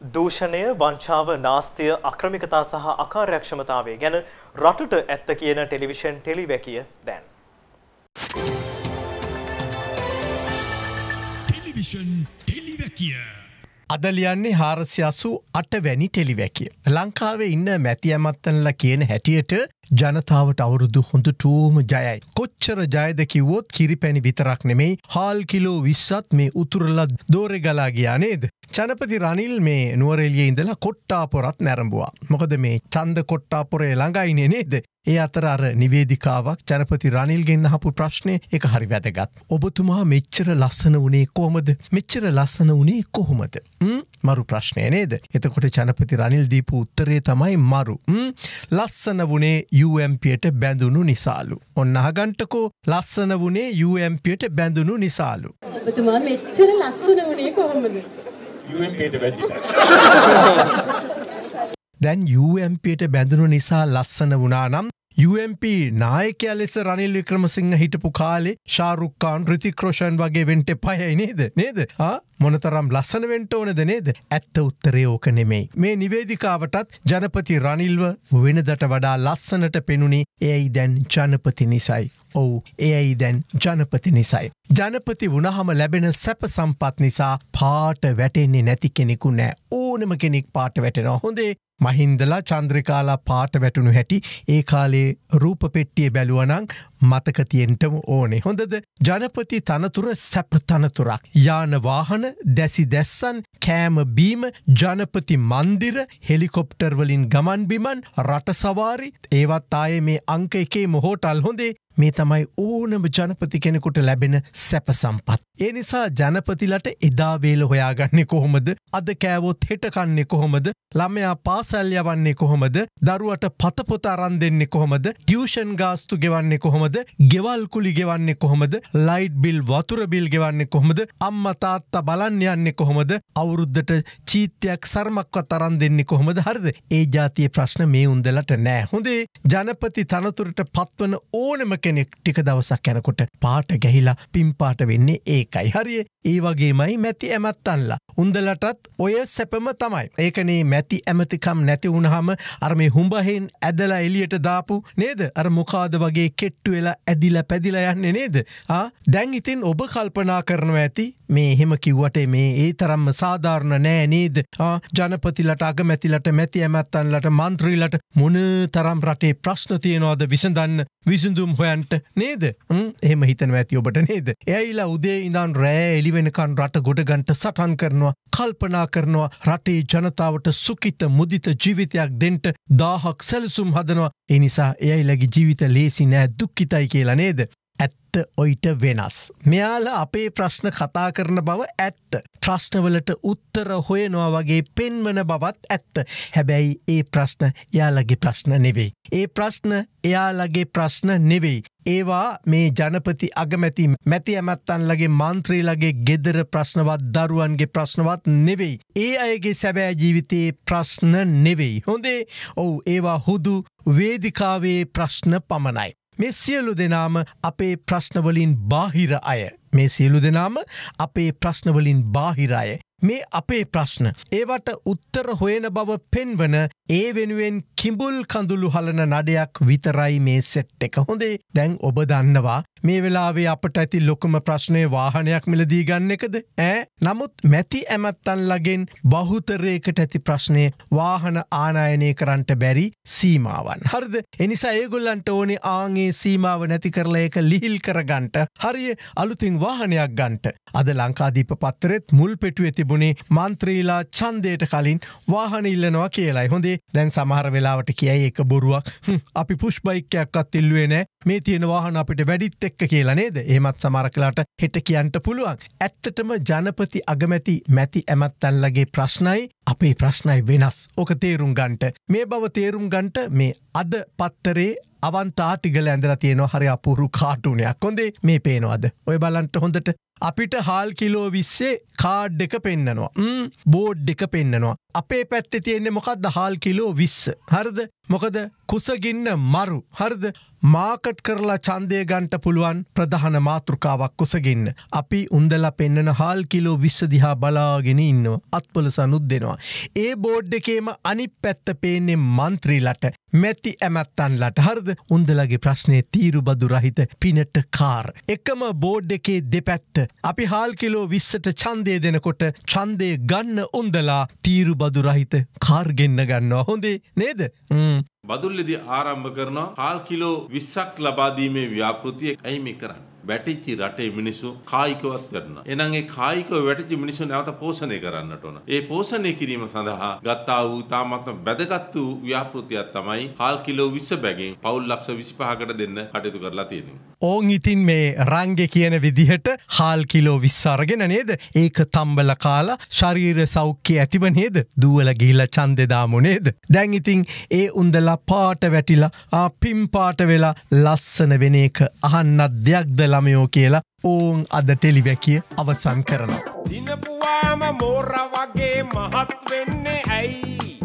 දූෂණය වංචාව නාස්තිය අක්‍රමිකතා සහ අකාර්යක්ෂමතාවය ගැන රටට ඇත්ත කියන ටෙලිවිෂන් ටෙලිවැකිය දැන්. ටෙලිවිෂන් ටෙලිවැකිය. අදලියන්නේ හාරසියසු අටවැනි ටෙලිවැකිය. ලංකාවේ ඉන්න මැති ඇමත්තනල කියන හැටියට ජනතාවට අවුරුදු හොඳටූම ජයයි. කොච්චර ජයද කිව්වොත් කිරිපැණි විතරක් නෙමෙයි හාල් කිලෝ විස්සත් මේ උතුරලත් දෝරෙ ගලා ගියා නේද. ජනපති රනිල් මේ නුවරෙලිය ඉඳලා කොට්ටාපොරත් නැරඹවා. මොකද මේ චන්ද කොට්ටාපොරේ ළඟයිනේ නේද. ඒ අතර අර නිවේදිකාවක් ජනපති රනිල්ගෙන් හපු ප්‍රශ්නය එක හරි වැදගත්. ඔබතුමා මෙච්චර ලස්සන වනේ කොහොමද මෙච්චර ලස්සන වනේ කොහොමද. මරු ප්‍රශ්නය නේද. එතකොට ජනපති රනිල් දීපු උත්තරේ තමයි මරු. ලස්සන වනේ UMPයට බැඳුණු නිසාලු. ඔන්න අහගන්ටකෝ ලස්සන වනේ UMPයට බැඳුණු නිසාලු. ඔබතුමා මෙච්චර ලස්සන වනේ කොහොමද. UMPට බැඳිලා. දැන් UMPට බැඳුණු නිසා ලස්සන වනා නම් UMP නායකයා ලෙස රනිල් වික්‍රමසිංහ හිටපු කාලේ ශාරුක්කාන් රිතික්‍රෝෂන් වගේ වෙන්ට පයයි නේද? නේද? මොනතරම් ලස්සන වෙන්ට ඕනද නේද? ඇත්ත උත්තරේ ඕක නෙමෙයි. මේ නිවේදිකාවටත් ජනපති රනිල්ව වෙනදට වඩා ලස්සනට පෙනුණේ එයයි දැන් ජනපති නිසයි. ඔවු එයයි දැන් ජනපති නිසයි. ජනපති වුණහම ලැබෙන සැප සම්පත් නිසා පාට වැටෙන්නේ නැති කෙනෙකු නෑ. ඕනම කෙනෙක් පාට වැටෙනවා. හොඳේ මහින්දලා චන්ද්‍රිකාලා පාට වැටුණු හැටි ඒ කාලේ රූප පෙට්ටිය බැලුවනං මතකතියෙන්ටම ඕනේ. හොඳද? ජනපති තනතුර සැප තනතුරක්. යාන වාහන දැසි දැස්සන් කෑම බීම ජනපති මන්දිර හෙලිකොප්ටර්වලින් ගමන් බිමන් රට සවාරි ඒවත් ආය මේ අංක එකේ මොහෝටල්. හොඳේ මේ තමයි ඕනම ජනපති කෙනෙකුට ලැබෙන සැප සම්පත්. ඒ නිසා ජනපතිලට එදාවේල හොයාගන්නේ කොහොමද? අද කෑවොත් හෙටකන්නේ කොහොමද? ළමයා පාසල් යවන්නේ කොහොමද? දරුවට පතපොත අරන් දෙන්නේ කොහොමද? ටියෂන් ගාස්තු ගෙවන්නේ කොහොමද? ගෙවල්කුලි ගෙවන්නේ කොහොමද? ලයිට් බිල් වතුර බිල් ගෙවන්නේ කොහොමද? අම්ම තාත්තා බලන්න යන්නේ කොහොමද? අවුරුද්ධට චීත්‍යයක් සර්මක්වත් අරන් දෙන්නේ කොහොමද? හරිද? ඒ ජාතිය ප්‍රශ්න මේ උන්දලට නෑ. හොඳේ ජනපති තනතුරට පත්වන ඕනම කෙනෙක් ටික දවසක් යැනකොට පාට ගැහිලා පිම්පාට වෙන්නේ ඒකයි. හරිය? ඒ වගේමයි මැති ඇමත්තල්ලා උන්දලටත් ඔය සැපම තමයි. ඒකනේ මැති ඇමතිකම් නැති වුණහම අර මේ හුඹහෙන් ඇදලා එලියට දාපු නේද? අර මොකාද වගේ කෙට්ටු වෙලා ඇදිල පැදිලා යන්නේ නේද? දැන් ඉතින් ඔබ කල්පනා කරනවා ඇති මේ එහෙම කිව්වට මේ ඒ තරම්ම සාධාරණ නෑ නේද? ජනපතිලට අගමැතිලට මැති ඇමත්තන්ලට මන්ත්‍රීලට මොන තරම් රටේ ප්‍රශ්න තියෙනවාද විසඳන්න විසඳුම් හොයන්ට නේද? එහෙම හිතන ඇති ඔබට නේද? ඇයිලා උදේ ඉඳන් රෑ එලිවෙනකන් රට ගොඩගන්ට සටන් කරනවා කල්පනා කරනවා රටේ ජනතාවට සුකිත මුදිත ජීවිතයක් දෙන්ට දාහක් සැලසුම් හදනවා එනිසා එයයිලගේ ජීවිත ලේසි නෑ දුක්කිතයි කියලා නේද ඇත්ත ඔයිට වෙනස්. මෙයාල අපේ ප්‍රශ්න කතා කරන බව ඇත්ත. ප්‍රශ්නවලට උත්තර හොයනවා වගේ පෙන්වන බවත් ඇත්ත. හැබැයි ඒ ප්‍රශ්න එයාලගේ ප්‍රශ්න නෙවෙයි. ඒ ප්‍රශ්න එයාලගේ ප්‍රශ්න නෙවෙයි. ඒවා මේ ජනපති අගමැති මැති ඇමත්තන්ලගේ මන්ත්‍රීලගේ ගෙදර ප්‍රශ්නවත් දරුවන්ගේ ප්‍රශ්නවත් නෙවෙයි. ඒ අයගේ සැබෑ ජීවිතයේ ප්‍රශ්න නෙවෙයි. හොඳේ ඔවු ඒවා හුදු වේදිකාවේ ප්‍රශ්න පමණයි. මේ සියලු දෙනාම අපේ ප්‍රශ්නවලින් බාහිර අය. මේ සියලු දෙනාම අපේ ප්‍රශ්නවලින් බාහිර අය. මේ අපේ ප්‍රශ්න. ඒවට උත්තර හොයන බව පෙන්වන ඒ වෙනුවෙන් කිඹුල් කඳුළු හලන නඩයක් විතරයි මේ සෙට් එක හොඳේ. දැන් ඔබ දන්නවා මේ වෙලාවේ අපට ඇති ලොකම ප්‍රශ්නය වාහනයක් මිලදී ගන්න එකද? ඇ නමුත් මැති ඇමත්තන්ලගෙන් බහුතරයකට ඇති ප්‍රශ්නය වාහන ආනායනය කරන්නට බැරි සීමාවන්. හරිද? එනිසා ඒගොල්ලන්ට ඕනේ ආගේ සීමාව නැති කරලා එක ලිහිල් කරගන්ට හරිය අලුතින් වාහනයක් ගන්ට අද ලංකාදීප පත්තරෙත් මුල් පෙටුව තිබුණේ මන්ත්‍රීලා චන්දයට කලින් වාහන ඉල්ලනවා කියලායි. හොඳේ දැන් සමහර වෙලාවට කියයි එක බොරුවක්. අපි පුෂ්බයික්‍යයක්කත් ඉල්ලුවේ නෑ. මේ තියෙන වාහන අපිට වැඩිත් එක්ක කියලා නේද? ඒමත් සමරකලාට හෙට කියන්ට පුළුවන්. ඇත්තටම ජනපති අගමැති මැති ඇමත්තැල්ලගේ ප්‍රශ්නයි අපේ ප්‍රශ්නයි වෙනස්. ඕක තේරුම් ගන්ට මේ බව තේරුම් ගන්ට මේ අද පත්තරේ අවන්තාටිගල ඇඳලා තියෙනවා හරි අපුරු කාටුනයක් කොඳේ මේ පේනවාද? ඔය බලන්ට හොඳට අපිට හාල් කිලෝ විස්සේ කාඩ් එක පෙන්න්නනවා බෝඩ් එක පෙන්න්නනවා අපේ පැත්තෙ තියෙන්නේ මොකක්ද හාල් කිලෝ විස්ස? හරද? මොකද කුසගින්න මරු. හරද? මාකට් කරලා චන්දය ගන්ට පුළුවන් ප්‍රධාන මාතෘකාවක් කුසගන්න. අපි උන්දලා පෙන්න්නන හාල් කිලෝ විශ්සදිහා බලාගෙන ඉන්නවා අත්පොල සනුත් දෙනවා. ඒ බෝඩ් එකේම අනි පැත්ත පේන්නේ මන්ත්‍රීලට මැති ඇමැත්තන්ලට හරද උන්දලගේ ප්‍රශ්නය තීරු බදු රහිත පිනට කාර්. එකම බෝඩ් එකේ දෙපැත්ත. අපි හාල් කිලෝ විස්සට චන්දය දෙනකොට චන්දය ගන්න උන්දලා තීරු බදු රහිත කාර්ගෙන්න්න ගන්නවා හොඳේ නේද ම්. බදුල්ලෙදි ආරම්භ කරනවා හාල් කිලෝ විස්සක් ලබාදීමේ ව්‍යාපෘතිය ඇයි මේ කරන්න. වැටිච්චි රටේ මිනිස්සු කායිකවත් කරන. එනම් ඒ කායිකව වැටිච්චි මිනිස්සු නැවත පෝෂණය කරන්නට ඕන. ඒ පෝෂණය කිරීම සඳහා ගත්තා වූ තාමත්ම වැදගත් වූ ව්‍යාපෘතියක් තමයි හාල් කිලෝ 20 බැගින් පවුල් ලක්ෂ 25කට දෙන්න කටයුතු කරලා තියෙන්නේ. ඕන් ඉතින් මේ රංගෙ කියන විදිහට හාල් කිලෝ විස්සාරගෙන නේද ඒක තම්බල කාලා ශරීර සෞඛ්‍ය ඇතිව නේද දුවල ගිහිල්ල චන්දෙදාමු නේද. දැන් ඉතින් ඒ උන්දලා පාට වැටිලා පිම් පාට වෙලා ලස්සන වෙන එක අහන්නත් දෙයක්ද ළමයෝ කියලා ඕන් අද ටෙලිවැකිය අවසන් කරනවා. දිනපුවාම මෝර වගේ මහත් වෙන්නේ ඇයි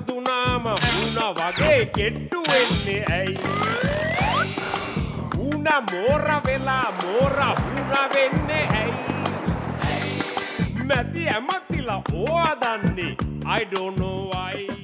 පැරදුනාම හුණ වගේ කෙට්ටු වෙන්නේ ඇයි? හුණ මෝර වෙලා මෝර හුණ වෙන්නේ ඇයි? මැති ඇමතිලා ඕවා දන්නේ I don't know why.